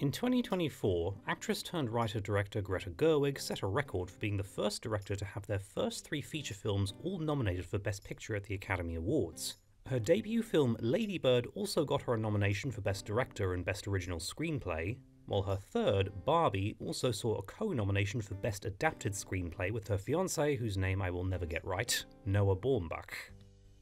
In 2024, actress turned writer director Greta Gerwig set a record for being the first director to have their first three feature films all nominated for Best Picture at the Academy Awards. Her debut film Lady Bird also got her a nomination for Best Director and Best Original Screenplay, while her third, Barbie, also saw a co nomination for Best Adapted Screenplay with her fiance, whose name I will never get right, Noah Baumbach.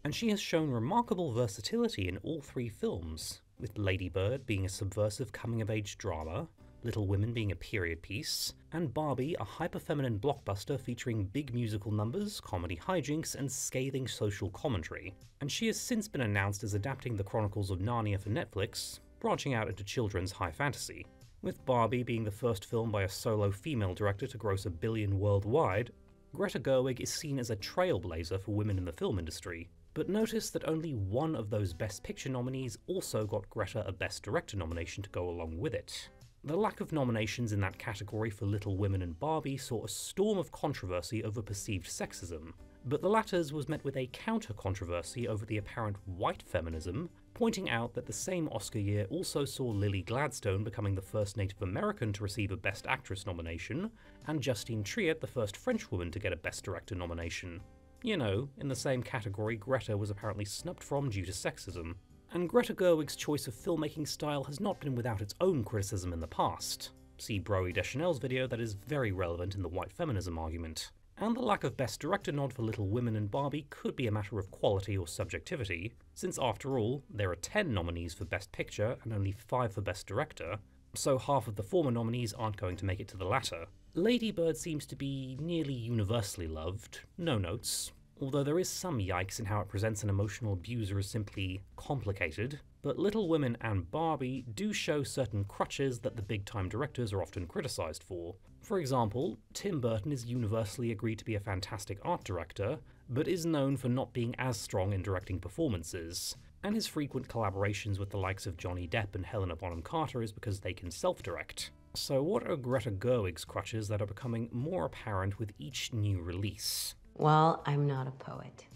And she has shown remarkable versatility in all three films, with Lady Bird being a subversive coming of age drama, Little Women being a period piece, and Barbie a hyper feminine blockbuster featuring big musical numbers, comedy hijinks, and scathing social commentary. And she has since been announced as adapting the Chronicles of Narnia for Netflix, branching out into children's high fantasy. With Barbie being the first film by a solo female director to gross a billion worldwide, Greta Gerwig is seen as a trailblazer for women in the film industry, but notice that only one of those Best Picture nominees also got Greta a Best Director nomination to go along with it. The lack of nominations in that category for Little Women and Barbie saw a storm of controversy over perceived sexism, but the latter's was met with a counter controversy over the apparent white feminism, pointing out that the same Oscar year also saw Lily Gladstone becoming the first Native American to receive a Best Actress nomination, and Justine Triet the first French woman to get a Best Director nomination. You know, in the same category Greta was apparently snubbed from due to sexism. And Greta Gerwig's choice of filmmaking style has not been without its own criticism in the past. See Broey Deschanel's video that is very relevant in the white feminism argument. And the lack of Best Director nod for Little Women and Barbie could be a matter of quality or subjectivity, since after all, there are 10 nominees for Best Picture and only 5 for Best Director, so half of the former nominees aren't going to make it to the latter. Lady Bird seems to be nearly universally loved, no notes, although there is some yikes in how it presents an emotional abuser as simply complicated, but Little Women and Barbie do show certain crutches that the big time directors are often criticised for. For example, Tim Burton is universally agreed to be a fantastic art director, but is known for not being as strong in directing performances, and his frequent collaborations with the likes of Johnny Depp and Helena Bonham Carter is because they can self direct. So, what are Greta Gerwig's crutches that are becoming more apparent with each new release? Well, I'm not a poet.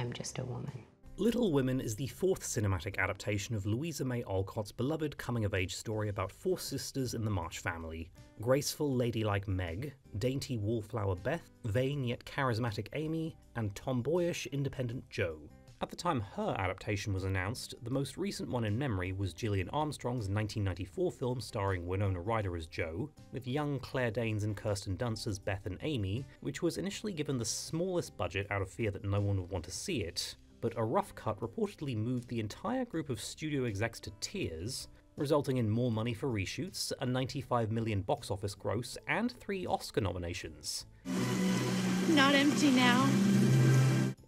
I'm just a woman. Little Women is the fourth cinematic adaptation of Louisa May Alcott's beloved coming of age story about four sisters in the March family graceful, ladylike Meg, dainty wallflower Beth, vain yet charismatic Amy, and tomboyish, independent Jo. At the time her adaptation was announced, the most recent one in memory was Gillian Armstrong's 1994 film starring Winona Ryder as Jo, with young Claire Danes and Kirsten Dunst as Beth and Amy, which was initially given the smallest budget out of fear that no one would want to see it, but a rough cut reportedly moved the entire group of studio execs to tears, resulting in more money for reshoots, a 95 million box office gross, and three Oscar nominations. Not empty now.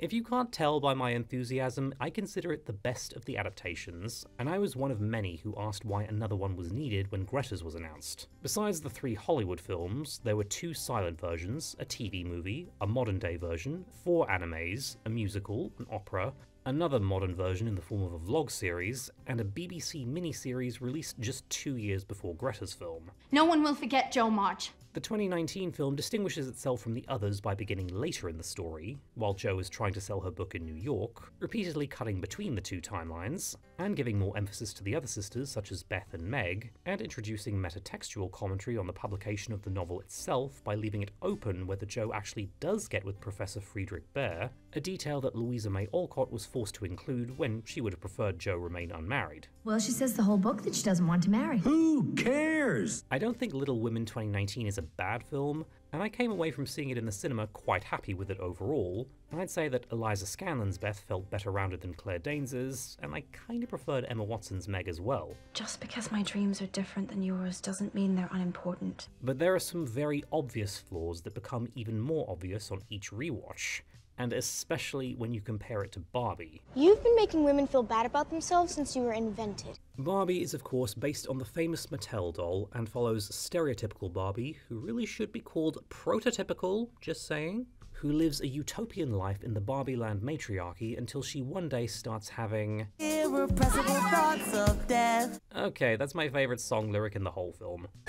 If you can't tell by my enthusiasm, I consider it the best of the adaptations, and I was one of many who asked why another one was needed when Greta's was announced. Besides the three Hollywood films, there were two silent versions, a TV movie, a modern day version, four animes, a musical, an opera, another modern version in the form of a vlog series, and a BBC miniseries released just two years before Greta's film. No one will forget Jo March. The 2019 film distinguishes itself from the others by beginning later in the story, while Jo is trying to sell her book in New York, repeatedly cutting between the two timelines, and giving more emphasis to the other sisters such as Beth and Meg, and introducing metatextual commentary on the publication of the novel itself by leaving it open whether Jo actually does get with Professor Friedrich Bär, a detail that Louisa May Alcott was forced to include when she would have preferred Jo remain unmarried. Well, she says the whole book that she doesn't want to marry. Who cares? I don't think Little Women 2019 is a bad film, and I came away from seeing it in the cinema quite happy with it overall, and I'd say that Eliza Scanlen's Beth felt better rounded than Claire Danes's, and I kinda preferred Emma Watson's Meg as well. Just because my dreams are different than yours doesn't mean they're unimportant. But there are some very obvious flaws that become even more obvious on each rewatch, and especially when you compare it to Barbie. You've been making women feel bad about themselves since you were invented. Barbie is, of course, based on the famous Mattel doll and follows stereotypical Barbie, who really should be called prototypical, just saying, who lives a utopian life in the Barbie land matriarchy until she one day starts having. Irrepressible thoughts of death. Okay, that's my favourite song lyric in the whole film.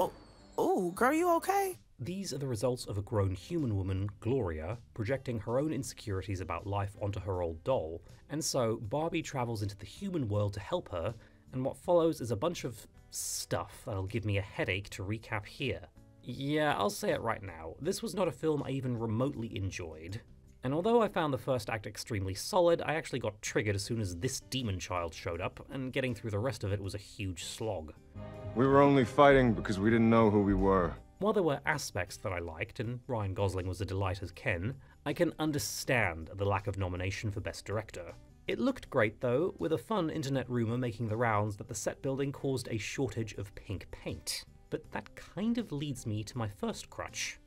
oh, Ooh, girl, you okay? These are the results of a grown human woman, Gloria, projecting her own insecurities about life onto her old doll, and so Barbie travels into the human world to help her, and what follows is a bunch of stuff that'll give me a headache to recap here. Yeah, I'll say it right now, this was not a film I even remotely enjoyed. And although I found the first act extremely solid, I actually got triggered as soon as this demon child showed up, and getting through the rest of it was a huge slog. We were only fighting because we didn't know who we were. While there were aspects that I liked, and Ryan Gosling was a delight as Ken, I can understand the lack of nomination for Best Director. It looked great though, with a fun internet rumour making the rounds that the set building caused a shortage of pink paint. But that kind of leads me to my first crutch.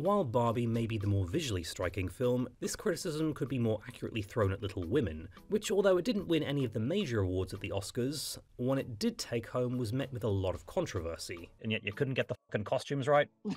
While Barbie may be the more visually striking film, this criticism could be more accurately thrown at Little Women, which, although it didn't win any of the major awards at the Oscars, when it did take home was met with a lot of controversy. And yet you couldn't get the fucking costumes right?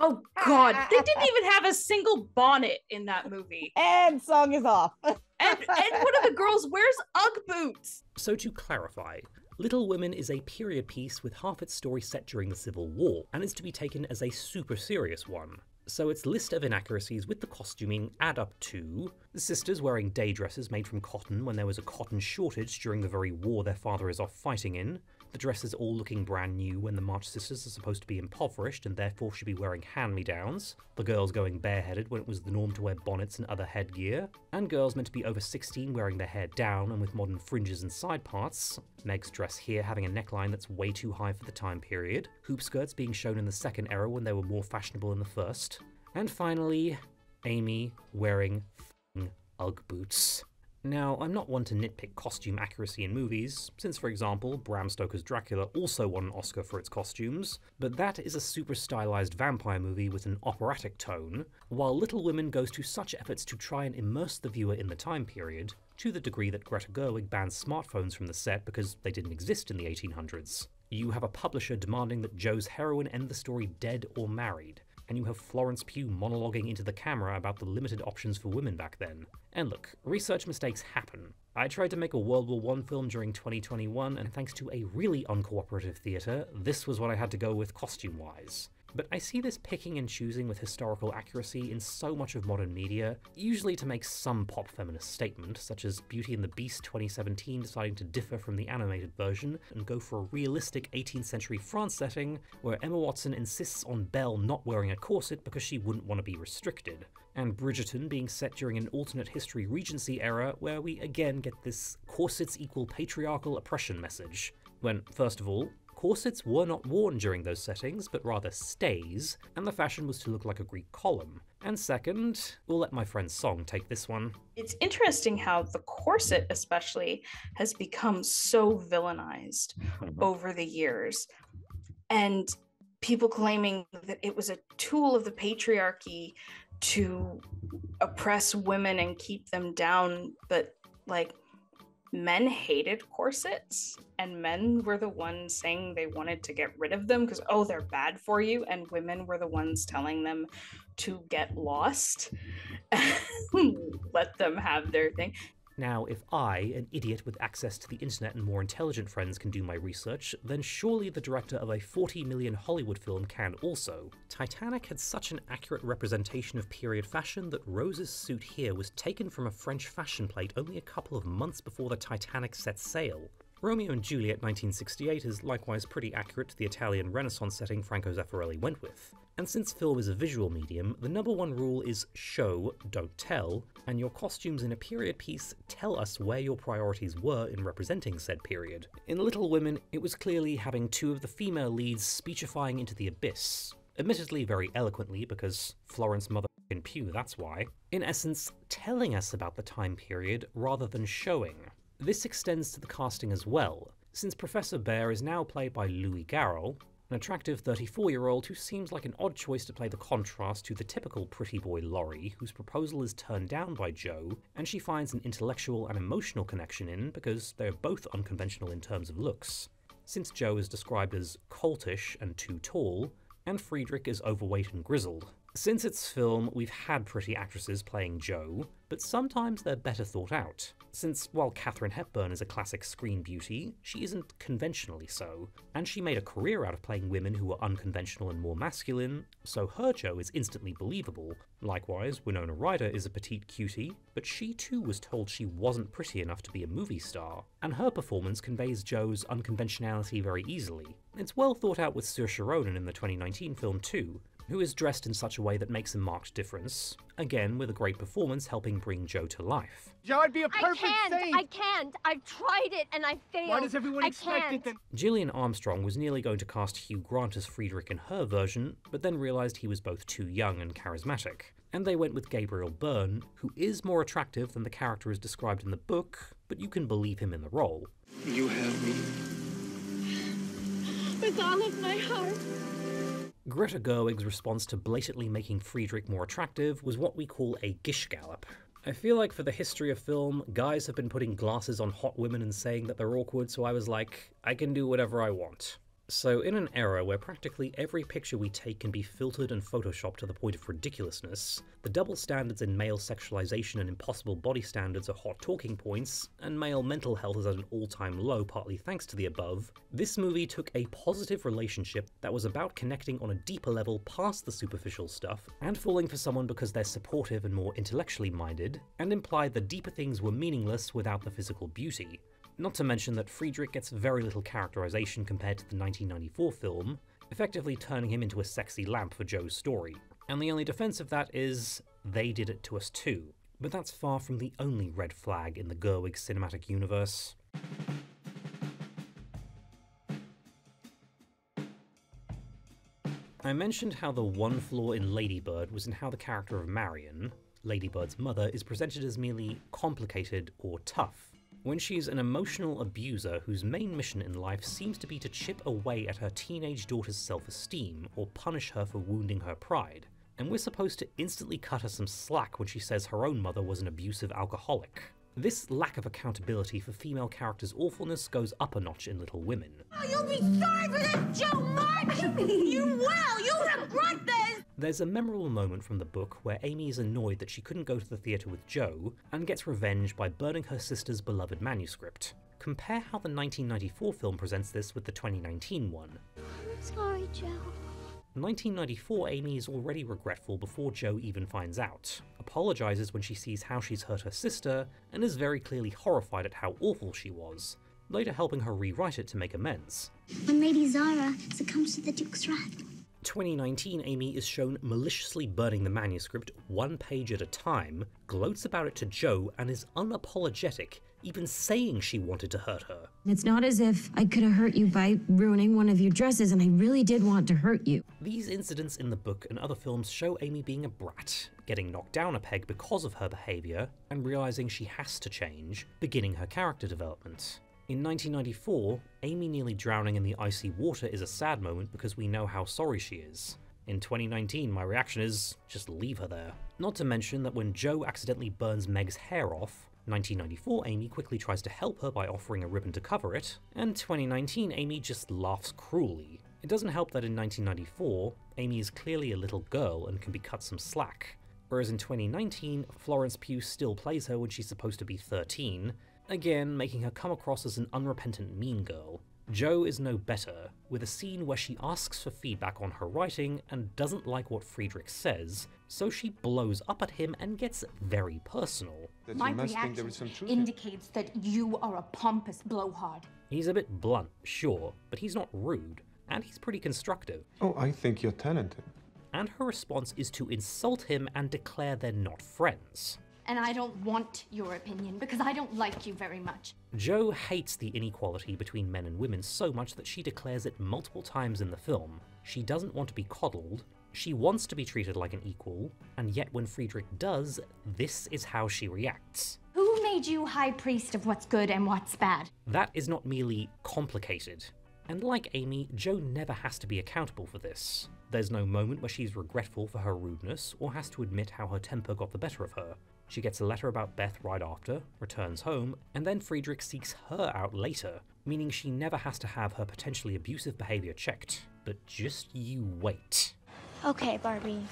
Oh god, they didn't even have a single bonnet in that movie. And song is off. and and one of the girls wears UGG boots. So to clarify, Little Women is a period piece with half its story set during the Civil War, and is to be taken as a super serious one. So its list of inaccuracies with the costuming add up to the sisters wearing day dresses made from cotton when there was a cotton shortage during the very war their father is off fighting in, the dresses all looking brand new when the March sisters are supposed to be impoverished and therefore should be wearing hand-me-downs, the girls going bareheaded when it was the norm to wear bonnets and other headgear, and girls meant to be over 16 wearing their hair down and with modern fringes and side parts, Meg's dress here having a neckline that's way too high for the time period, hoop skirts being shown in the second era when they were more fashionable in the first, and finally, Amy wearing Ugg boots. Now, I'm not one to nitpick costume accuracy in movies, since for example, Bram Stoker's Dracula also won an Oscar for its costumes, but that is a super stylized vampire movie with an operatic tone, while Little Women goes to such efforts to try and immerse the viewer in the time period, to the degree that Greta Gerwig bans smartphones from the set because they didn't exist in the 1800s. You have a publisher demanding that Jo's heroine end the story dead or married, and you have Florence Pugh monologuing into the camera about the limited options for women back then. And look, research mistakes happen. I tried to make a World War I film during 2021, and thanks to a really uncooperative theatre, this was what I had to go with costume wise. But I see this picking and choosing with historical accuracy in so much of modern media, usually to make some pop feminist statement, such as Beauty and the Beast 2017 deciding to differ from the animated version and go for a realistic 18th century France setting, where Emma Watson insists on Belle not wearing a corset because she wouldn't want to be restricted, and Bridgerton being set during an alternate history Regency era where we again get this corsets equal patriarchal oppression message. When, first of all, Corsets were not worn during those settings, but rather stays, and the fashion was to look like a Greek column. And second, we'll let my friend Song take this one. It's interesting how the corset, especially, has become so villainized over the years. And people claiming that it was a tool of the patriarchy to oppress women and keep them down. But, like, men hated corsets and men were the ones saying they wanted to get rid of them because oh they're bad for you and women were the ones telling them to get lost. Let them have their thing now, if I, an idiot with access to the internet and more intelligent friends, can do my research, then surely the director of a 40 million Hollywood film can also. Titanic had such an accurate representation of period fashion that Rose's suit here was taken from a French fashion plate only a couple of months before the Titanic set sail. Romeo and Juliet 1968 is likewise pretty accurate to the Italian Renaissance setting Franco Zeffirelli went with. And since film is a visual medium, the number one rule is show, don't tell, and your costumes in a period piece tell us where your priorities were in representing said period. In Little Women, it was clearly having two of the female leads speechifying into the abyss, admittedly very eloquently because Florence Mother in Pugh, that's why. In essence, telling us about the time period rather than showing. This extends to the casting as well, since Professor Bhaer is now played by Louis Garrel, an attractive 34 year old who seems like an odd choice to play the contrast to the typical pretty boy Laurie, whose proposal is turned down by Jo, and she finds an intellectual and emotional connection in because they are both unconventional in terms of looks. Since Jo is described as coltish and too tall, and Friedrich is overweight and grizzled. Since its film, we've had pretty actresses playing Jo, but sometimes they're better thought out. Since while Katharine Hepburn is a classic screen beauty, she isn't conventionally so, and she made a career out of playing women who were unconventional and more masculine, so her Jo is instantly believable. Likewise, Winona Ryder is a petite cutie, but she too was told she wasn't pretty enough to be a movie star, and her performance conveys Jo's unconventionality very easily. It's well thought out with Saoirse Ronan in the 2019 film too, who is dressed in such a way that makes a marked difference, again with a great performance helping bring Jo to life. Jo, I'd be a perfect I can't, saint. I can't. I've tried it and I failed. Why does everyone I expect can't. it then? Gillian Armstrong was nearly going to cast Hugh Grant as Friedrich in her version, but then realised he was both too young and charismatic. And they went with Gabriel Byrne, who is more attractive than the character is described in the book, but you can believe him in the role. You have me. With all of my heart. Greta Gerwig's response to blatantly making Friedrich more attractive was what we call a gish gallop. I feel like for the history of film, guys have been putting glasses on hot women and saying that they're awkward, so I was like, I can do whatever I want. So, in an era where practically every picture we take can be filtered and photoshopped to the point of ridiculousness, the double standards in male sexualization and impossible body standards are hot talking points, and male mental health is at an all time low partly thanks to the above, this movie took a positive relationship that was about connecting on a deeper level past the superficial stuff, and falling for someone because they're supportive and more intellectually minded, and implied the deeper things were meaningless without the physical beauty. Not to mention that Friedrich gets very little characterization compared to the 1994 film, effectively turning him into a sexy lamp for Jo's story. And the only defense of that is, they did it to us too. But that's far from the only red flag in the Gerwig cinematic universe. I mentioned how the one flaw in Ladybird was in how the character of Marion, Ladybird's mother, is presented as merely complicated or tough when she's an emotional abuser whose main mission in life seems to be to chip away at her teenage daughter's self esteem or punish her for wounding her pride. And we're supposed to instantly cut her some slack when she says her own mother was an abusive alcoholic. This lack of accountability for female characters' awfulness goes up a notch in Little Women. Oh, you'll be sorry for this, Jo March! you will! You'll regret this! There's a memorable moment from the book where Amy is annoyed that she couldn't go to the theatre with Jo and gets revenge by burning her sister's beloved manuscript. Compare how the 1994 film presents this with the 2019 one. I'm sorry, Jo. 1994 Amy is already regretful before Jo even finds out, apologises when she sees how she's hurt her sister, and is very clearly horrified at how awful she was, later helping her rewrite it to make amends. When Lady Zara succumbs to the Duke's wrath, 2019 Amy is shown maliciously burning the manuscript one page at a time, gloats about it to Jo, and is unapologetic, even saying she wanted to hurt her. It's not as if I could have hurt you by ruining one of your dresses, and I really did want to hurt you. These incidents in the book and other films show Amy being a brat, getting knocked down a peg because of her behaviour, and realising she has to change, beginning her character development. In 1994, Amy nearly drowning in the icy water is a sad moment because we know how sorry she is. In 2019, my reaction is just leave her there. Not to mention that when Jo accidentally burns Meg's hair off, 1994 Amy quickly tries to help her by offering a ribbon to cover it, and 2019 Amy just laughs cruelly. It doesn't help that in 1994, Amy is clearly a little girl and can be cut some slack, whereas in 2019, Florence Pugh still plays her when she's supposed to be 13, again making her come across as an unrepentant mean girl. Jo is no better, with a scene where she asks for feedback on her writing and doesn't like what Friedrich says, so she blows up at him and gets very personal. My reaction indicates that you are a pompous blowhard. He's a bit blunt, sure, but he's not rude, and he's pretty constructive. Oh, I think you're talented. And her response is to insult him and declare they're not friends. And I don't want your opinion because I don't like you very much. Jo hates the inequality between men and women so much that she declares it multiple times in the film. She doesn't want to be coddled, she wants to be treated like an equal, and yet when Friedrich does, this is how she reacts. Who made you high priest of what's good and what's bad? That is not merely complicated. And like Amy, Jo never has to be accountable for this. There's no moment where she's regretful for her rudeness or has to admit how her temper got the better of her. She gets a letter about Beth right after, returns home, and then Friedrich seeks her out later, meaning she never has to have her potentially abusive behavior checked. But just you wait. Okay, Barbie.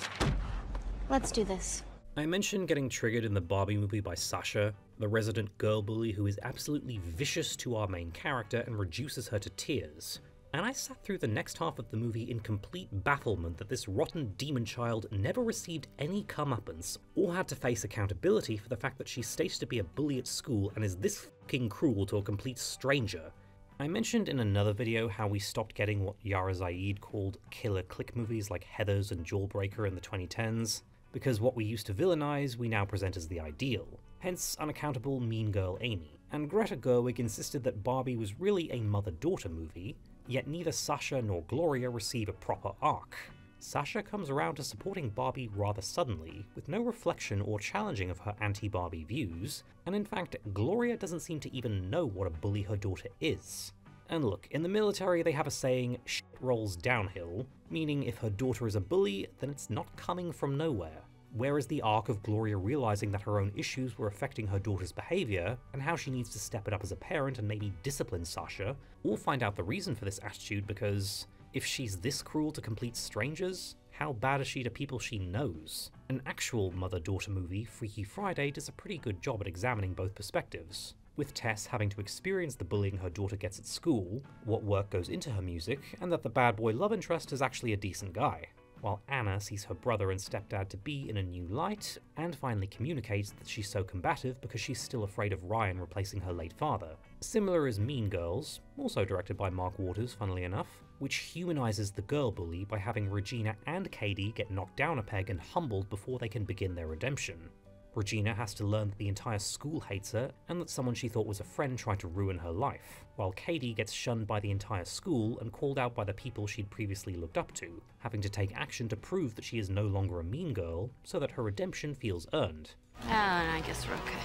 Let's do this. I mentioned getting triggered in the Barbie movie by Sasha, the resident girl bully who is absolutely vicious to our main character and reduces her to tears. And I sat through the next half of the movie in complete bafflement that this rotten demon child never received any comeuppance, or had to face accountability for the fact that she's stated to be a bully at school and is this fucking cruel to a complete stranger. I mentioned in another video how we stopped getting what Yara Zaid called killer click movies like Heathers and Jawbreaker in the 2010s because what we used to villainize we now present as the ideal, hence unaccountable Mean Girl Amy. And Greta Gerwig insisted that Barbie was really a mother-daughter movie, yet neither Sasha nor Gloria receive a proper arc. Sasha comes around to supporting Barbie rather suddenly, with no reflection or challenging of her anti-Barbie views, and in fact, Gloria doesn't seem to even know what a bully her daughter is. And look, in the military they have a saying, shit rolls downhill, meaning if her daughter is a bully, then it's not coming from nowhere. Where is the arc of Gloria realizing that her own issues were affecting her daughter's behavior, and how she needs to step it up as a parent and maybe discipline Sasha, or find out the reason for this attitude because if she's this cruel to complete strangers, how bad is she to people she knows? An actual mother-daughter movie, Freaky Friday, does a pretty good job at examining both perspectives with Tess having to experience the bullying her daughter gets at school, what work goes into her music, and that the bad boy love interest is actually a decent guy. While Anna sees her brother and stepdad to be in a new light, and finally communicates that she's so combative because she's still afraid of Ryan replacing her late father. Similar is Mean Girls, also directed by Mark Waters funnily enough, which humanizes the girl bully by having Regina and Cady get knocked down a peg and humbled before they can begin their redemption. Regina has to learn that the entire school hates her, and that someone she thought was a friend tried to ruin her life, while Cady gets shunned by the entire school and called out by the people she'd previously looked up to, having to take action to prove that she is no longer a mean girl, so that her redemption feels earned. Oh, I guess we're okay.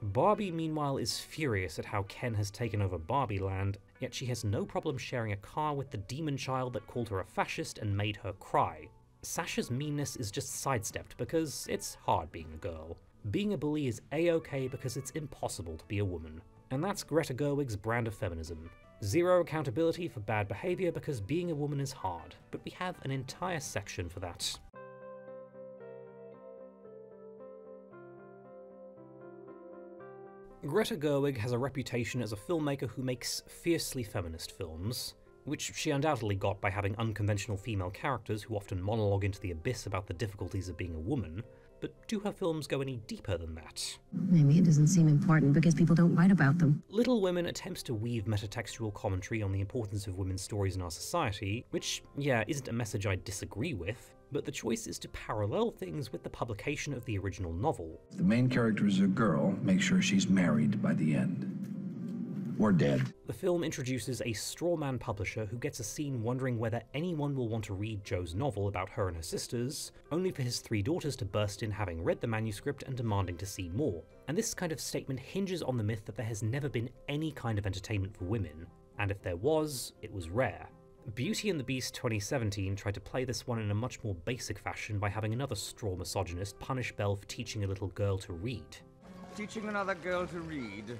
Barbie, meanwhile, is furious at how Ken has taken over Barbie Land, yet she has no problem sharing a car with the demon child that called her a fascist and made her cry. Sasha's meanness is just sidestepped because it's hard being a girl. Being a bully is a-okay because it's impossible to be a woman. And that's Greta Gerwig's brand of feminism. Zero accountability for bad behaviour because being a woman is hard, but we have an entire section for that. Greta Gerwig has a reputation as a filmmaker who makes fiercely feminist films, which she undoubtedly got by having unconventional female characters who often monologue into the abyss about the difficulties of being a woman, but do her films go any deeper than that? Maybe it doesn't seem important because people don't write about them. Little Women attempts to weave metatextual commentary on the importance of women's stories in our society, which, yeah, isn't a message I disagree with, but the choice is to parallel things with the publication of the original novel. The main character is a girl, make sure she's married by the end or dead. The film introduces a strawman publisher who gets a scene wondering whether anyone will want to read Jo's novel about her and her sisters, only for his three daughters to burst in having read the manuscript and demanding to see more. And this kind of statement hinges on the myth that there has never been any kind of entertainment for women, and if there was, it was rare. Beauty and the Beast 2017 tried to play this one in a much more basic fashion by having another straw misogynist punish Belle for teaching a little girl to read. Teaching another girl to read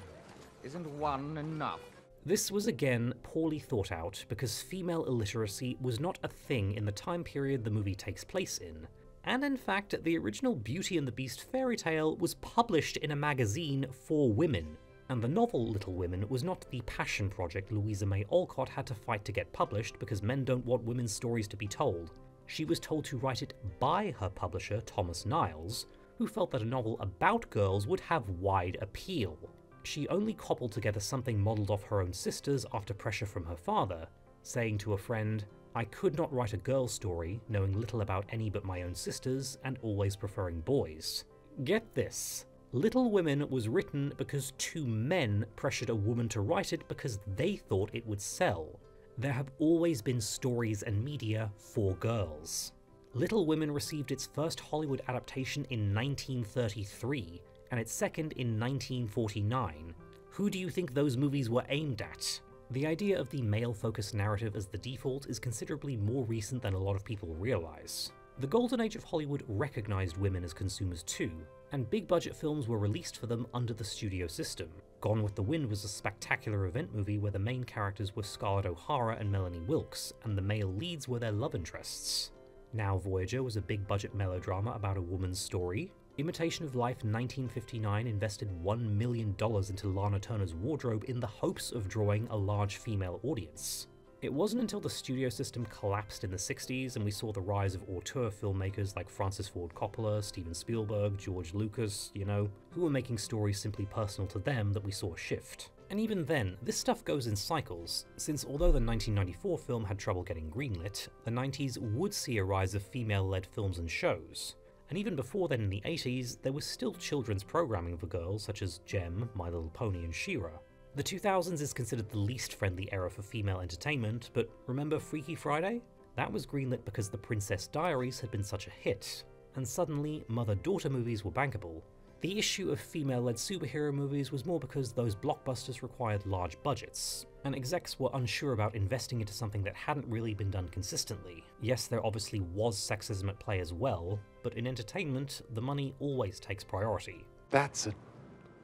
isn't one enough? This was again poorly thought out because female illiteracy was not a thing in the time period the movie takes place in. And in fact, the original Beauty and the Beast fairy tale was published in a magazine for women, and the novel Little Women was not the passion project Louisa May Alcott had to fight to get published because men don't want women's stories to be told. She was told to write it by her publisher, Thomas Niles, who felt that a novel about girls would have wide appeal she only cobbled together something modelled off her own sisters after pressure from her father, saying to a friend, I could not write a girl story, knowing little about any but my own sisters, and always preferring boys. Get this. Little Women was written because two men pressured a woman to write it because they thought it would sell. There have always been stories and media for girls. Little Women received its first Hollywood adaptation in 1933, and its second in 1949. Who do you think those movies were aimed at? The idea of the male-focused narrative as the default is considerably more recent than a lot of people realise. The golden age of Hollywood recognised women as consumers too, and big budget films were released for them under the studio system. Gone with the Wind was a spectacular event movie where the main characters were Scarlett O'Hara and Melanie Wilkes, and the male leads were their love interests. Now Voyager was a big budget melodrama about a woman's story. Imitation of Life 1959 invested $1 million into Lana Turner's wardrobe in the hopes of drawing a large female audience. It wasn't until the studio system collapsed in the 60s and we saw the rise of auteur filmmakers like Francis Ford Coppola, Steven Spielberg, George Lucas, you know, who were making stories simply personal to them that we saw a shift. And even then, this stuff goes in cycles, since although the 1994 film had trouble getting greenlit, the 90s would see a rise of female-led films and shows. And even before then in the 80s, there was still children's programming for girls such as Jem, My Little Pony and She-Ra, the 2000s is considered the least friendly era for female entertainment, but remember Freaky Friday? That was greenlit because The Princess Diaries had been such a hit, and suddenly mother-daughter movies were bankable. The issue of female-led superhero movies was more because those blockbusters required large budgets, and execs were unsure about investing into something that hadn't really been done consistently. Yes, there obviously was sexism at play as well, but in entertainment, the money always takes priority. That's a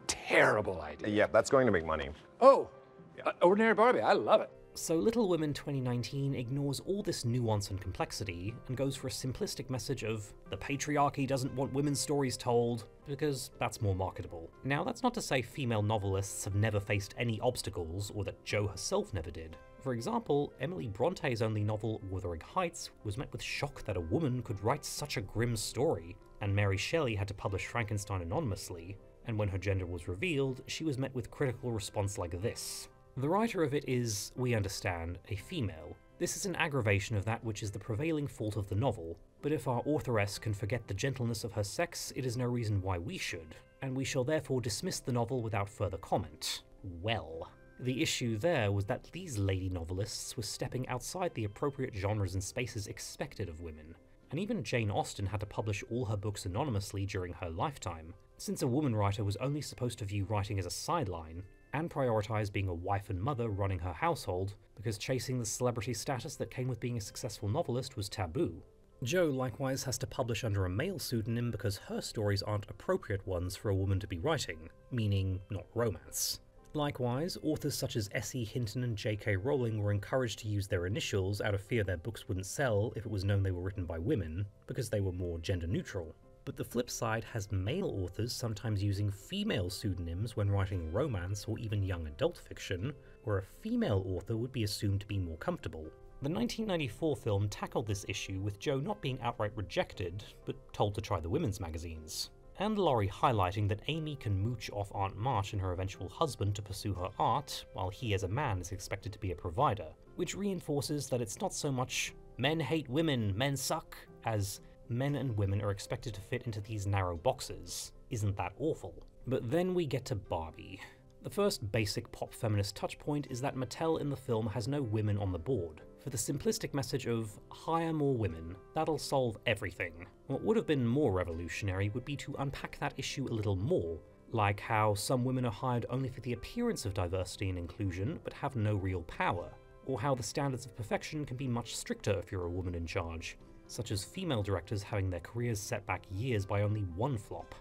terrible idea. Yeah, that's going to make money. Oh, uh, Ordinary Barbie, I love it. So Little Women 2019 ignores all this nuance and complexity and goes for a simplistic message of the patriarchy doesn't want women's stories told, because that's more marketable. Now that's not to say female novelists have never faced any obstacles or that Jo herself never did. For example, Emily Bronte's only novel, Wuthering Heights, was met with shock that a woman could write such a grim story, and Mary Shelley had to publish Frankenstein anonymously, and when her gender was revealed, she was met with critical response like this. The writer of it is, we understand, a female. This is an aggravation of that which is the prevailing fault of the novel, but if our authoress can forget the gentleness of her sex, it is no reason why we should, and we shall therefore dismiss the novel without further comment. Well. The issue there was that these lady novelists were stepping outside the appropriate genres and spaces expected of women, and even Jane Austen had to publish all her books anonymously during her lifetime, since a woman writer was only supposed to view writing as a sideline, and prioritise being a wife and mother running her household, because chasing the celebrity status that came with being a successful novelist was taboo. Jo likewise has to publish under a male pseudonym because her stories aren't appropriate ones for a woman to be writing, meaning not romance. Likewise, authors such as S.E. Hinton and J.K. Rowling were encouraged to use their initials out of fear their books wouldn't sell if it was known they were written by women, because they were more gender neutral but the flip side has male authors sometimes using female pseudonyms when writing romance or even young adult fiction, where a female author would be assumed to be more comfortable. The 1994 film tackled this issue with Jo not being outright rejected, but told to try the women's magazines, and Laurie highlighting that Amy can mooch off Aunt March and her eventual husband to pursue her art, while he as a man is expected to be a provider, which reinforces that it's not so much men hate women, men suck, as men and women are expected to fit into these narrow boxes. Isn't that awful? But then we get to Barbie. The first basic pop feminist touchpoint is that Mattel in the film has no women on the board, for the simplistic message of hire more women, that'll solve everything. What would have been more revolutionary would be to unpack that issue a little more, like how some women are hired only for the appearance of diversity and inclusion, but have no real power, or how the standards of perfection can be much stricter if you're a woman in charge, such as female directors having their careers set back years by only one flop.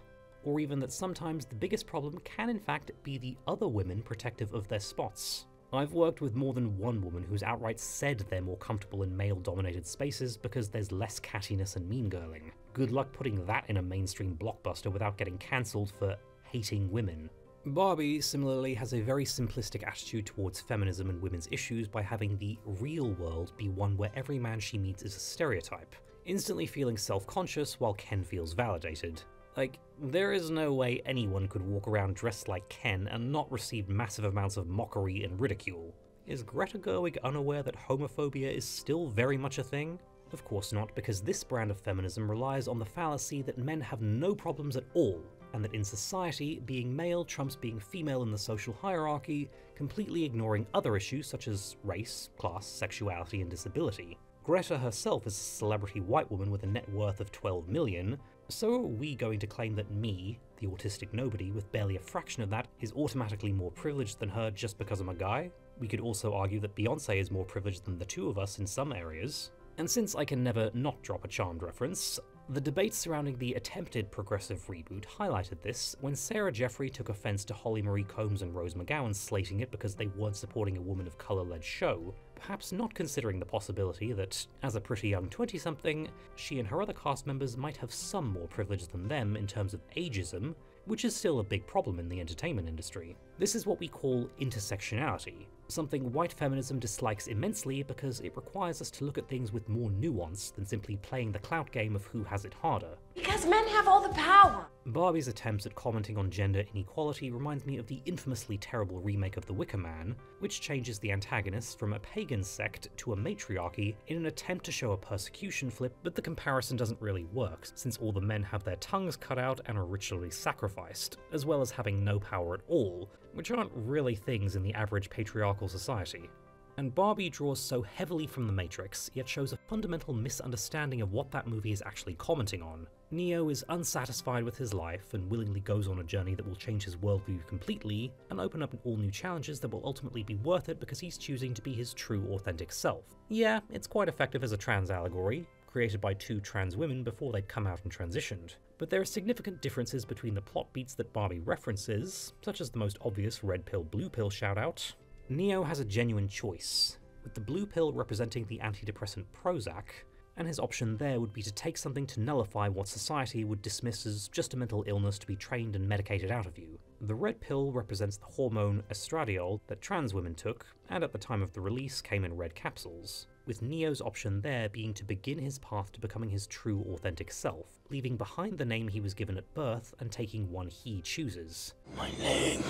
Or even that sometimes the biggest problem can in fact be the other women protective of their spots. I've worked with more than one woman who's outright said they're more comfortable in male dominated spaces because there's less cattiness and mean girling. Good luck putting that in a mainstream blockbuster without getting cancelled for hating women. Barbie similarly has a very simplistic attitude towards feminism and women's issues by having the real world be one where every man she meets is a stereotype, instantly feeling self-conscious while Ken feels validated. Like, there is no way anyone could walk around dressed like Ken and not receive massive amounts of mockery and ridicule. Is Greta Gerwig unaware that homophobia is still very much a thing? Of course not, because this brand of feminism relies on the fallacy that men have no problems at all, and that in society, being male trumps being female in the social hierarchy, completely ignoring other issues such as race, class, sexuality, and disability. Greta herself is a celebrity white woman with a net worth of 12 million, so are we going to claim that me, the autistic nobody with barely a fraction of that, is automatically more privileged than her just because I'm a guy? We could also argue that Beyonce is more privileged than the two of us in some areas. And since I can never not drop a Charmed reference, The debates surrounding the attempted progressive reboot highlighted this when Sarah Jeffery took offense to Holly Marie Combs and Rose McGowan slating it because they weren't supporting a woman of color led show, perhaps not considering the possibility that, as a pretty young 20 something, she and her other cast members might have some more privilege than them in terms of ageism, which is still a big problem in the entertainment industry. This is what we call intersectionality, something white feminism dislikes immensely because it requires us to look at things with more nuance than simply playing the clout game of who has it harder. Because men have all the power! Barbie's attempts at commenting on gender inequality reminds me of the infamously terrible remake of The Wicker Man, which changes the antagonist from a pagan sect to a matriarchy in an attempt to show a persecution flip, but the comparison doesn't really work, since all the men have their tongues cut out and are ritually sacrificed, as well as having no power at all, which aren't really things in the average patriarchal society. And Barbie draws so heavily from The Matrix, yet shows a fundamental misunderstanding of what that movie is actually commenting on. Neo is unsatisfied with his life and willingly goes on a journey that will change his worldview completely and open up all new challenges that will ultimately be worth it because he's choosing to be his true, authentic self. Yeah, it's quite effective as a trans allegory, created by two trans women before they'd come out and transitioned. But there are significant differences between the plot beats that Barbie references, such as the most obvious red pill blue pill shoutout. Neo has a genuine choice, with the blue pill representing the antidepressant Prozac, and his option there would be to take something to nullify what society would dismiss as just a mental illness to be trained and medicated out of you. The red pill represents the hormone estradiol that trans women took, and at the time of the release came in red capsules, with Neo's option there being to begin his path to becoming his true authentic self, leaving behind the name he was given at birth and taking one he chooses. My name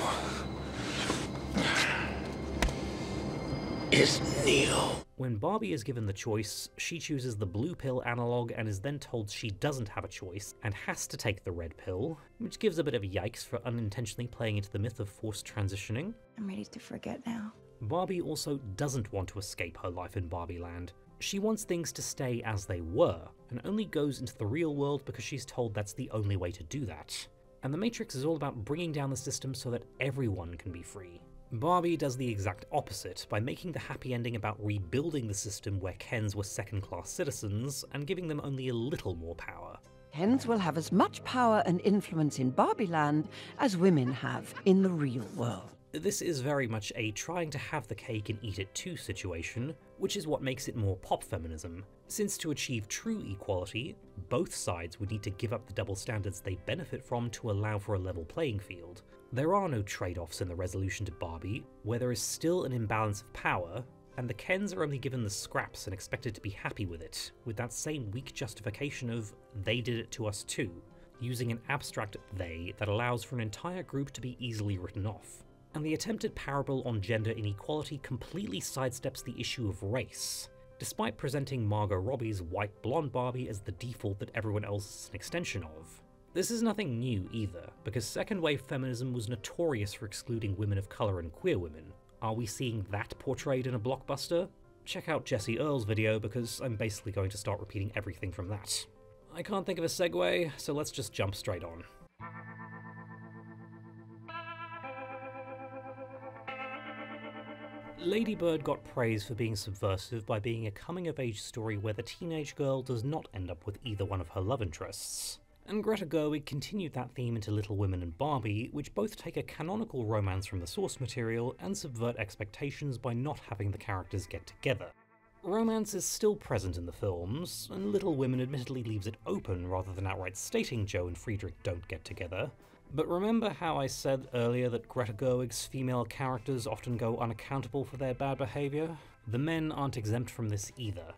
is Neo. When Barbie is given the choice, she chooses the blue pill analog and is then told she doesn't have a choice and has to take the red pill, which gives a bit of yikes for unintentionally playing into the myth of forced transitioning. I'm ready to forget now. Barbie also doesn't want to escape her life in Barbie Land. She wants things to stay as they were, and only goes into the real world because she's told that's the only way to do that. And The Matrix is all about bringing down the system so that everyone can be free. Barbie does the exact opposite by making the happy ending about rebuilding the system where Kens were second class citizens and giving them only a little more power. Kens will have as much power and influence in Barbie Land as women have in the real world. This is very much a trying to have the cake and eat it too situation, which is what makes it more pop feminism. Since to achieve true equality, both sides would need to give up the double standards they benefit from to allow for a level playing field. There are no trade offs in the resolution to Barbie, where there is still an imbalance of power, and the Kens are only given the scraps and expected to be happy with it, with that same weak justification of, they did it to us too, using an abstract they that allows for an entire group to be easily written off. And the attempted parable on gender inequality completely sidesteps the issue of race, despite presenting Margot Robbie's white blonde Barbie as the default that everyone else is an extension of. This is nothing new either, because second wave feminism was notorious for excluding women of colour and queer women. Are we seeing that portrayed in a blockbuster? Check out Jessie Earl's video because I'm basically going to start repeating everything from that. I can't think of a segue, so let's just jump straight on. Lady Bird got praise for being subversive by being a coming of age story where the teenage girl does not end up with either one of her love interests. And Greta Gerwig continued that theme into Little Women and Barbie, which both take a canonical romance from the source material and subvert expectations by not having the characters get together. Romance is still present in the films, and Little Women admittedly leaves it open rather than outright stating Jo and Friedrich don't get together. But remember how I said earlier that Greta Gerwig's female characters often go unaccountable for their bad behaviour? The men aren't exempt from this either.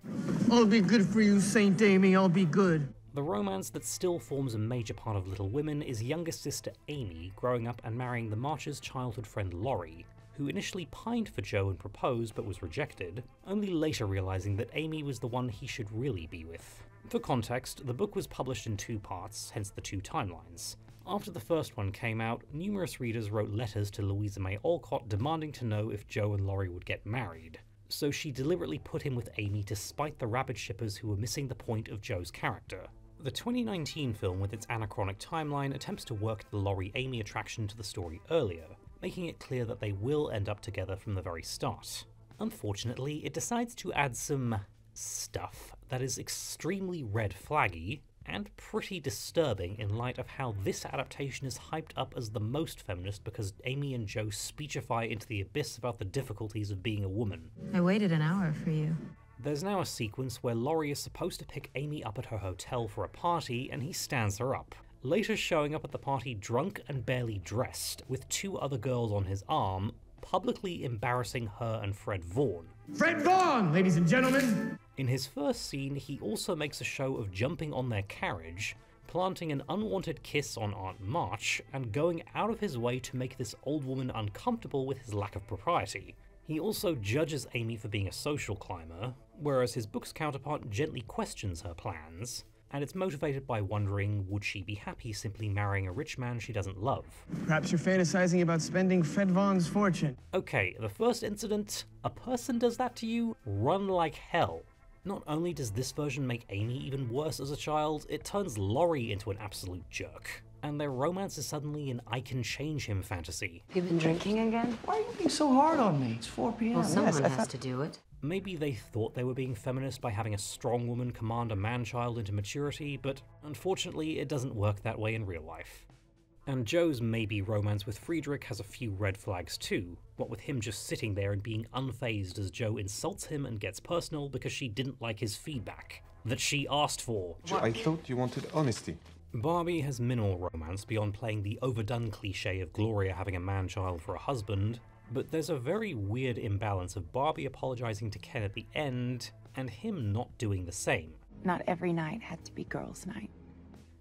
I'll be good for you, Saint Amy, I'll be good. The romance that still forms a major part of Little Women is younger sister Amy growing up and marrying the March's childhood friend Laurie, who initially pined for Jo and proposed but was rejected, only later realizing that Amy was the one he should really be with. For context, the book was published in two parts, hence the two timelines. After the first one came out, numerous readers wrote letters to Louisa May Alcott demanding to know if Jo and Laurie would get married, so she deliberately put him with Amy to spite the rabid shippers who were missing the point of Jo's character. The 2019 film, with its anachronic timeline, attempts to work the Laurie Amy attraction to the story earlier, making it clear that they will end up together from the very start. Unfortunately, it decides to add some stuff that is extremely red flaggy and pretty disturbing in light of how this adaptation is hyped up as the most feminist because Amy and Jo speechify into the abyss about the difficulties of being a woman. I waited an hour for you. There's now a sequence where Laurie is supposed to pick Amy up at her hotel for a party and he stands her up. Later showing up at the party drunk and barely dressed, with two other girls on his arm, publicly embarrassing her and Fred Vaughn. Fred Vaughn, ladies and gentlemen! In his first scene, he also makes a show of jumping on their carriage, planting an unwanted kiss on Aunt March, and going out of his way to make this old woman uncomfortable with his lack of propriety. He also judges Amy for being a social climber, whereas his book's counterpart gently questions her plans, and it's motivated by wondering would she be happy simply marrying a rich man she doesn't love? Perhaps you're fantasizing about spending Fred Vaughn's fortune. Okay, the first incident, a person does that to you, run like hell. Not only does this version make Amy even worse as a child, it turns Laurie into an absolute jerk. And their romance is suddenly an I can change him fantasy. You've been drinking again? Why are you being so hard on me? It's 4 p.m. Well, someone yes, has to do it. Maybe they thought they were being feminist by having a strong woman command a man child into maturity, but unfortunately, it doesn't work that way in real life. And Jo's maybe romance with Friedrich has a few red flags too, what with him just sitting there and being unfazed as Jo insults him and gets personal because she didn't like his feedback that she asked for. I thought you wanted honesty. Barbie has minimal romance beyond playing the overdone cliche of Gloria having a man child for a husband, but there's a very weird imbalance of Barbie apologizing to Ken at the end and him not doing the same. Not every night had to be girls' night.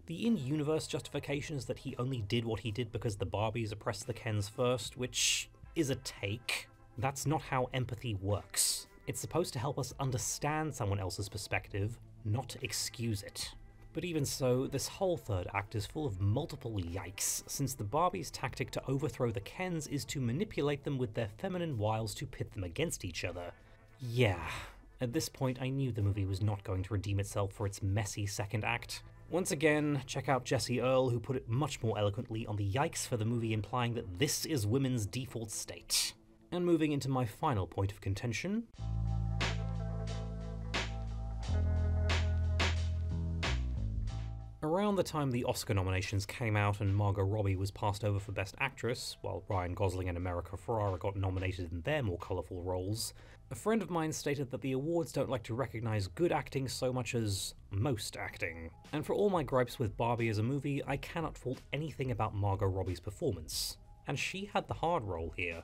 The in universe justification is that he only did what he did because the Barbies oppressed the Kens first, which is a take. That's not how empathy works. It's supposed to help us understand someone else's perspective, not excuse it. But even so, this whole third act is full of multiple yikes, since the Barbies' tactic to overthrow the Kens is to manipulate them with their feminine wiles to pit them against each other. Yeah, at this point I knew the movie was not going to redeem itself for its messy second act. Once again, check out Jessie Earl, who put it much more eloquently on the yikes for the movie, implying that this is women's default state. And moving into my final point of contention. Around the time the Oscar nominations came out and Margot Robbie was passed over for Best Actress, while Ryan Gosling and America Ferrera got nominated in their more colourful roles, a friend of mine stated that the awards don't like to recognise good acting so much as most acting. And for all my gripes with Barbie as a movie, I cannot fault anything about Margot Robbie's performance. And she had the hard role here.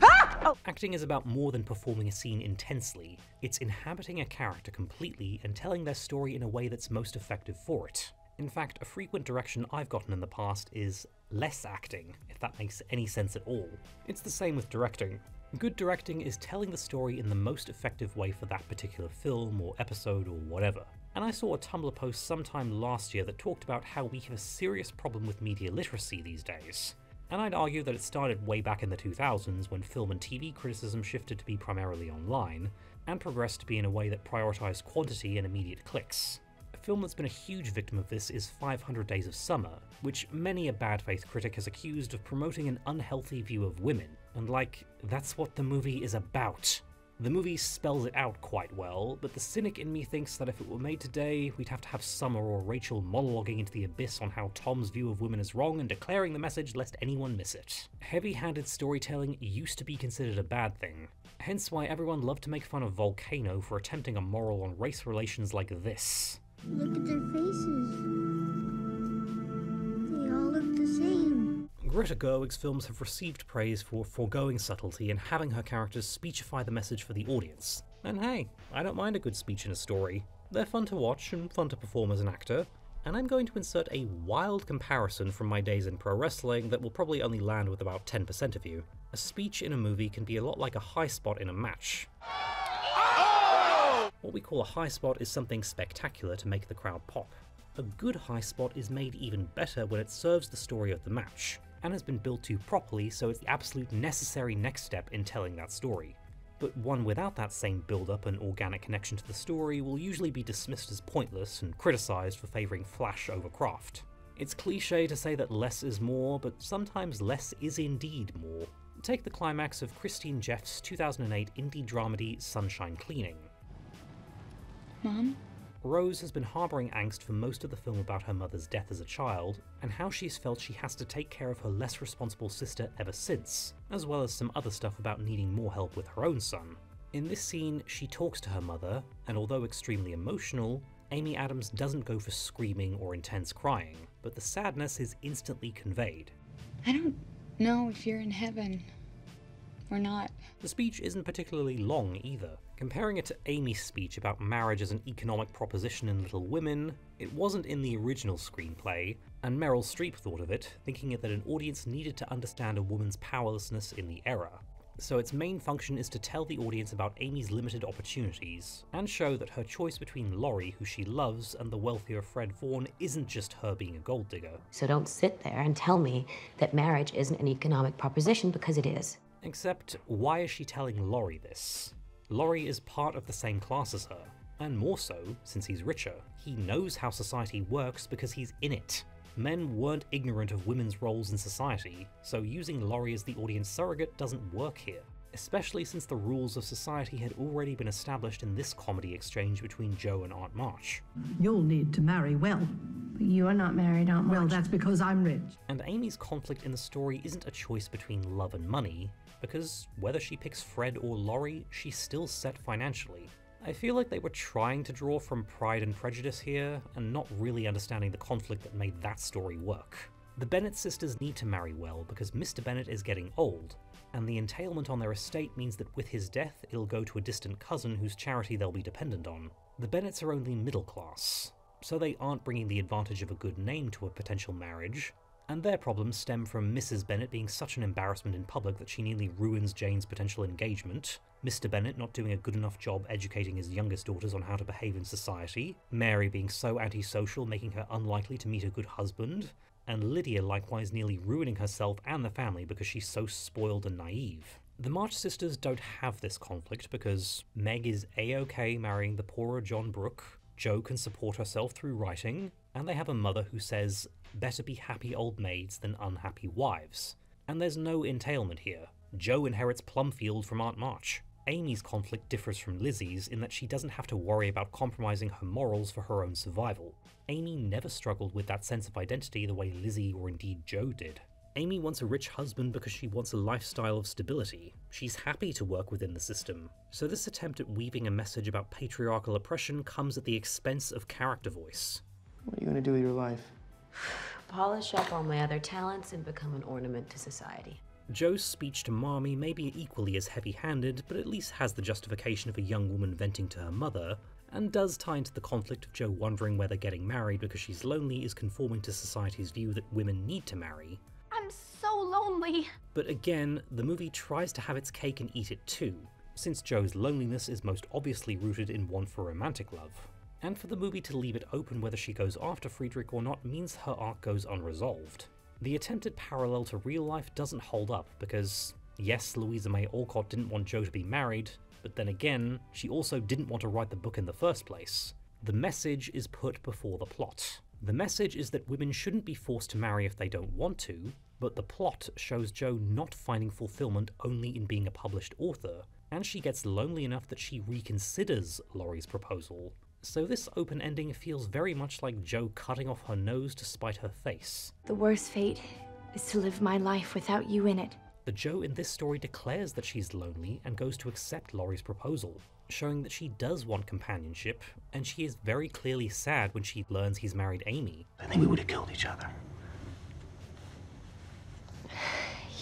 Oh. Acting is about more than performing a scene intensely, it's inhabiting a character completely and telling their story in a way that's most effective for it. In fact, a frequent direction I've gotten in the past is less acting, if that makes any sense at all. It's the same with directing. Good directing is telling the story in the most effective way for that particular film or episode or whatever. And I saw a Tumblr post sometime last year that talked about how we have a serious problem with media literacy these days. And I'd argue that it started way back in the 2000s when film and TV criticism shifted to be primarily online, and progressed to be in a way that prioritized quantity and immediate clicks. Film that's been a huge victim of this is 500 Days of Summer, which many a bad faith critic has accused of promoting an unhealthy view of women, and like, that's what the movie is about. The movie spells it out quite well, but the cynic in me thinks that if it were made today, we'd have to have Summer or Rachel monologuing into the abyss on how Tom's view of women is wrong and declaring the message lest anyone miss it. Heavy handed storytelling used to be considered a bad thing, hence why everyone loved to make fun of Volcano for attempting a moral on race relations like this. Look at their faces. They all look the same. Greta Gerwig's films have received praise for foregoing subtlety and having her characters speechify the message for the audience. And hey, I don't mind a good speech in a story. They're fun to watch and fun to perform as an actor. And I'm going to insert a wild comparison from my days in pro wrestling that will probably only land with about 10% of you. A speech in a movie can be a lot like a high spot in a match. What we call a high spot is something spectacular to make the crowd pop. A good high spot is made even better when it serves the story of the match, and has been built to properly so it's the absolute necessary next step in telling that story. But one without that same build up and organic connection to the story will usually be dismissed as pointless and criticised for favouring flash over craft. It's cliche to say that less is more, but sometimes less is indeed more. Take the climax of Christine Jeffs' 2008 indie dramedy Sunshine Cleaning. Mom? Rose has been harbouring angst for most of the film about her mother's death as a child, and how she's felt she has to take care of her less responsible sister ever since, as well as some other stuff about needing more help with her own son. In this scene, she talks to her mother, and although extremely emotional, Amy Adams doesn't go for screaming or intense crying, but the sadness is instantly conveyed. I don't know if you're in heaven or not. The speech isn't particularly long either. Comparing it to Amy's speech about marriage as an economic proposition in Little Women, it wasn't in the original screenplay, and Meryl Streep thought of it, thinking that an audience needed to understand a woman's powerlessness in the era. So its main function is to tell the audience about Amy's limited opportunities, and show that her choice between Laurie, who she loves, and the wealthier Fred Vaughn isn't just her being a gold digger. So don't sit there and tell me that marriage isn't an economic proposition because it is. Except, why is she telling Laurie this? Laurie is part of the same class as her, and more so, since he's richer. He knows how society works because he's in it. Men weren't ignorant of women's roles in society, so using Laurie as the audience surrogate doesn't work here, especially since the rules of society had already been established in this comedy exchange between Jo and Aunt March. You'll need to marry well. But you are not married, Aunt March. Well, that's because I'm rich. And Amy's conflict in the story isn't a choice between love and money, because whether she picks Fred or Laurie, she's still set financially. I feel like they were trying to draw from Pride and Prejudice here, and not really understanding the conflict that made that story work. The Bennet sisters need to marry well because Mr. Bennet is getting old, and the entailment on their estate means that with his death, it'll go to a distant cousin whose charity they'll be dependent on. The Bennets are only middle class, so they aren't bringing the advantage of a good name to a potential marriage, and their problems stem from Mrs. Bennet being such an embarrassment in public that she nearly ruins Jane's potential engagement, Mr. Bennet not doing a good enough job educating his youngest daughters on how to behave in society, Mary being so antisocial making her unlikely to meet a good husband, and Lydia likewise nearly ruining herself and the family because she's so spoiled and naive. The March sisters don't have this conflict because Meg is a-okay marrying the poorer John Brooke, Jo can support herself through writing, and they have a mother who says, better be happy old maids than unhappy wives. And there's no entailment here. Jo inherits Plumfield from Aunt March. Amy's conflict differs from Lizzie's in that she doesn't have to worry about compromising her morals for her own survival. Amy never struggled with that sense of identity the way Lizzie or indeed Jo did. Amy wants a rich husband because she wants a lifestyle of stability. She's happy to work within the system. So this attempt at weaving a message about patriarchal oppression comes at the expense of character voice. What are you going to do with your life? Polish up all my other talents and become an ornament to society. Jo's speech to Marmee may be equally as heavy-handed, but at least has the justification of a young woman venting to her mother, and does tie into the conflict of Jo wondering whether getting married because she's lonely is conforming to society's view that women need to marry. I'm so lonely. But again, the movie tries to have its cake and eat it too, since Jo's loneliness is most obviously rooted in one for romantic love. And for the movie to leave it open whether she goes after Friedrich or not means her arc goes unresolved. The attempted parallel to real life doesn't hold up because, yes, Louisa May Alcott didn't want Jo to be married, but then again, she also didn't want to write the book in the first place. The message is put before the plot. The message is that women shouldn't be forced to marry if they don't want to, but the plot shows Jo not finding fulfillment only in being a published author, and she gets lonely enough that she reconsiders Laurie's proposal. So this open ending feels very much like Jo cutting off her nose to spite her face. The worst fate is to live my life without you in it. The Jo in this story declares that she's lonely and goes to accept Laurie's proposal, showing that she does want companionship, and she is very clearly sad when she learns he's married Amy. I think we would have killed each other.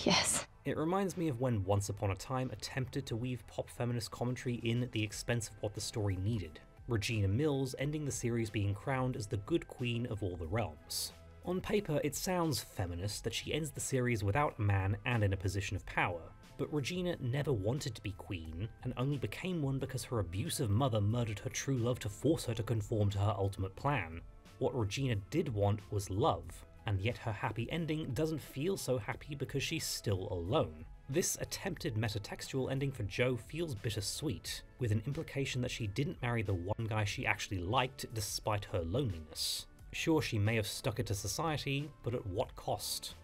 Yes. It reminds me of when Once Upon a Time attempted to weave pop feminist commentary in at the expense of what the story needed. Regina Mills ending the series being crowned as the good queen of all the realms. On paper, it sounds feminist that she ends the series without a man and in a position of power, but Regina never wanted to be queen, and only became one because her abusive mother murdered her true love to force her to conform to her ultimate plan. What Regina did want was love, and yet her happy ending doesn't feel so happy because she's still alone. This attempted metatextual ending for Jo feels bittersweet, with an implication that she didn't marry the one guy she actually liked despite her loneliness. Sure, she may have stuck it to society, but at what cost?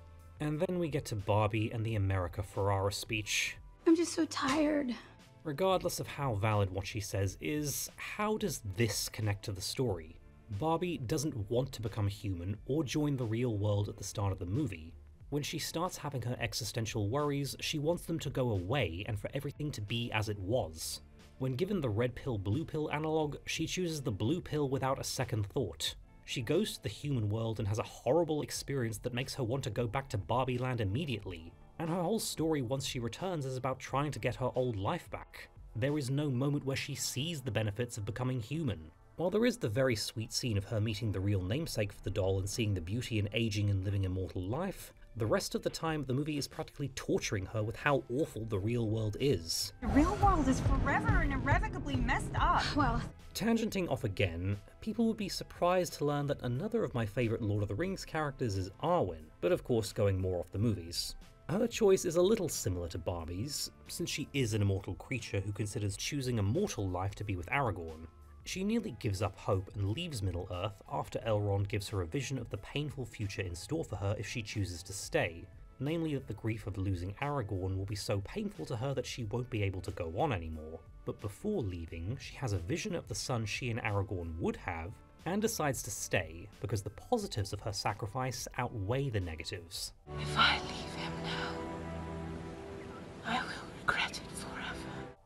And then we get to Barbie and the America Ferrera speech. I'm just so tired. Regardless of how valid what she says is, how does this connect to the story? Barbie doesn't want to become human or join the real world at the start of the movie. When she starts having her existential worries, she wants them to go away and for everything to be as it was. When given the red pill blue pill analogue, she chooses the blue pill without a second thought. She goes to the human world and has a horrible experience that makes her want to go back to Barbie Land immediately, and her whole story once she returns is about trying to get her old life back. There is no moment where she sees the benefits of becoming human. While there is the very sweet scene of her meeting the real namesake for the doll and seeing the beauty in aging and living a mortal life, the rest of the time the movie is practically torturing her with how awful the real world is. The real world is forever and irrevocably messed up. Well, Tangenting off again, people would be surprised to learn that another of my favourite Lord of the Rings characters is Arwen, but of course going more off the movies. Her choice is a little similar to Barbie's, since she is an immortal creature who considers choosing a mortal life to be with Aragorn. She nearly gives up hope and leaves Middle-earth after Elrond gives her a vision of the painful future in store for her if she chooses to stay, namely that the grief of losing Aragorn will be so painful to her that she won't be able to go on anymore. But before leaving, she has a vision of the son she and Aragorn would have, and decides to stay because the positives of her sacrifice outweigh the negatives. If I leave him now, I will regret it forever.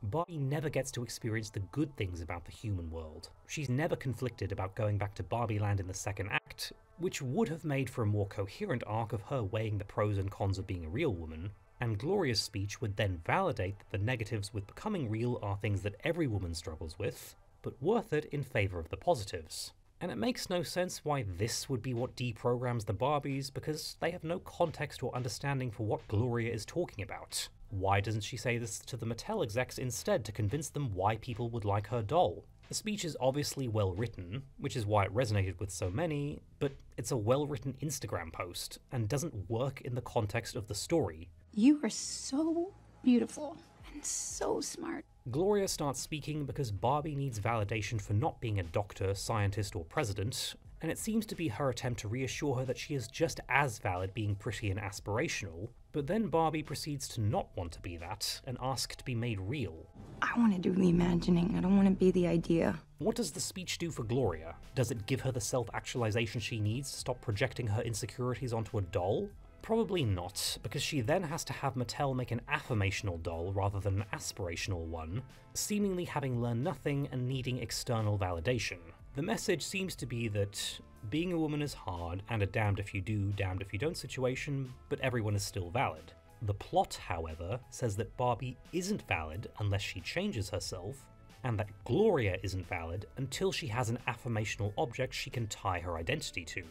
Barbie never gets to experience the good things about the human world. She's never conflicted about going back to Barbie Land in the second act, which would have made for a more coherent arc of her weighing the pros and cons of being a real woman, and Gloria's speech would then validate that the negatives with becoming real are things that every woman struggles with, but worth it in favour of the positives. And it makes no sense why this would be what deprograms the Barbies, because they have no context or understanding for what Gloria is talking about. Why doesn't she say this to the Mattel execs instead to convince them why people would like her doll? The speech is obviously well written, which is why it resonated with so many, but it's a well written Instagram post and doesn't work in the context of the story. You are so beautiful and so smart. Gloria starts speaking because Barbie needs validation for not being a doctor, scientist, or president, and it seems to be her attempt to reassure her that she is just as valid being pretty and aspirational, but then Barbie proceeds to not want to be that and ask to be made real. I want to do the imagining. I don't want to be the idea. What does the speech do for Gloria? Does it give her the self actualization she needs to stop projecting her insecurities onto a doll? Probably not, because she then has to have Mattel make an affirmational doll rather than an aspirational one, seemingly having learned nothing and needing external validation. The message seems to be that being a woman is hard and a damned if you do, damned if you don't situation, but everyone is still valid. The plot, however, says that Barbie isn't valid unless she changes herself, and that Gloria isn't valid until she has an affirmational object she can tie her identity to.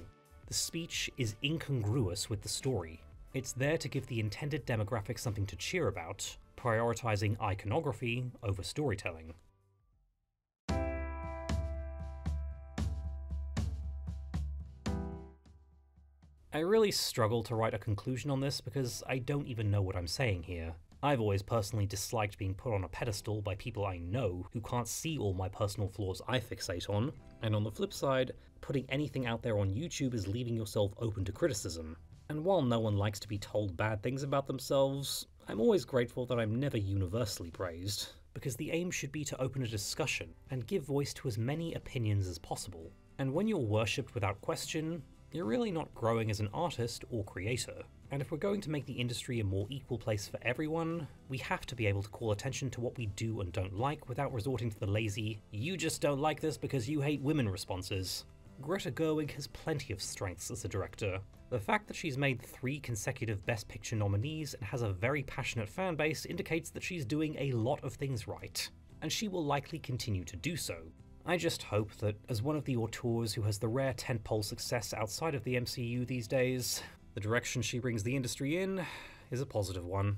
The speech is incongruous with the story. It's there to give the intended demographic something to cheer about, prioritizing iconography over storytelling. I really struggle to write a conclusion on this because I don't even know what I'm saying here. I've always personally disliked being put on a pedestal by people I know who can't see all my personal flaws I fixate on, and on the flip side, putting anything out there on YouTube is leaving yourself open to criticism. And while no one likes to be told bad things about themselves, I'm always grateful that I'm never universally praised, because the aim should be to open a discussion and give voice to as many opinions as possible. And when you're worshipped without question, you're really not growing as an artist or creator. And if we're going to make the industry a more equal place for everyone, we have to be able to call attention to what we do and don't like without resorting to the lazy, you just don't like this because you hate women responses. Greta Gerwig has plenty of strengths as a director. The fact that she's made three consecutive Best Picture nominees and has a very passionate fan base indicates that she's doing a lot of things right, and she will likely continue to do so. I just hope that, as one of the auteurs who has the rare tentpole success outside of the MCU these days, the direction she brings the industry in is a positive one.